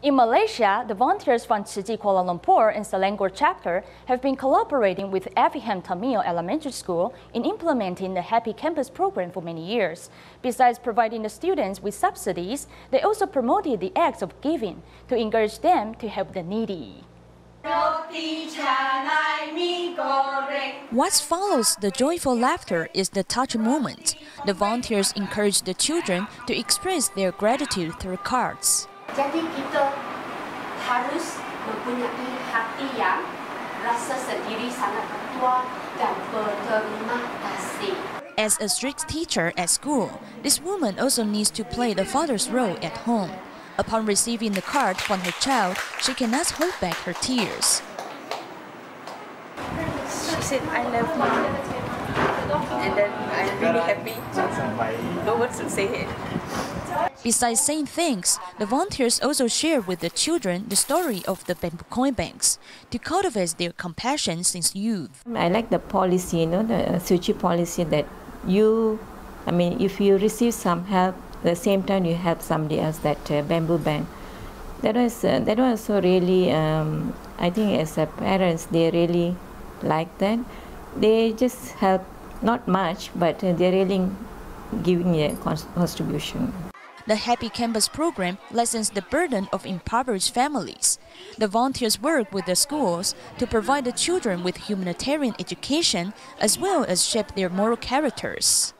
In Malaysia, the volunteers from Tzu Chi Kuala Lumpur and Selangor chapter have been collaborating with Effingham Tamil Elementary School in implementing the Happy Campus program for many years. Besides providing the students with subsidies, they also promoted the acts of giving to encourage them to help the needy. What follows the joyful laughter is the touch moment. The volunteers encourage the children to express their gratitude through cards. Jadi kita harus mempunyai hati yang rasa sendiri sangat bertuah dan berterima kasih. As a strict teacher at school, this woman also needs to play the father's role at home. Upon receiving the card from her child, she cannot hold back her tears. She said, I love you. And then I'm really happy. No words to say it. Besides saying thanks, the volunteers also share with the children the story of the bamboo coin banks to cultivate their compassion since youth. I like the policy, you know, the Tzu Chi policy that you, I mean, if you receive some help, the same time you help somebody else, that uh, bamboo bank. That was, uh, that was so really, um, I think as a parents, they really like that. They just help, not much, but uh, they're really giving a contribution. The Happy Campus program lessens the burden of impoverished families. The volunteers work with the schools to provide the children with humanitarian education as well as shape their moral characters.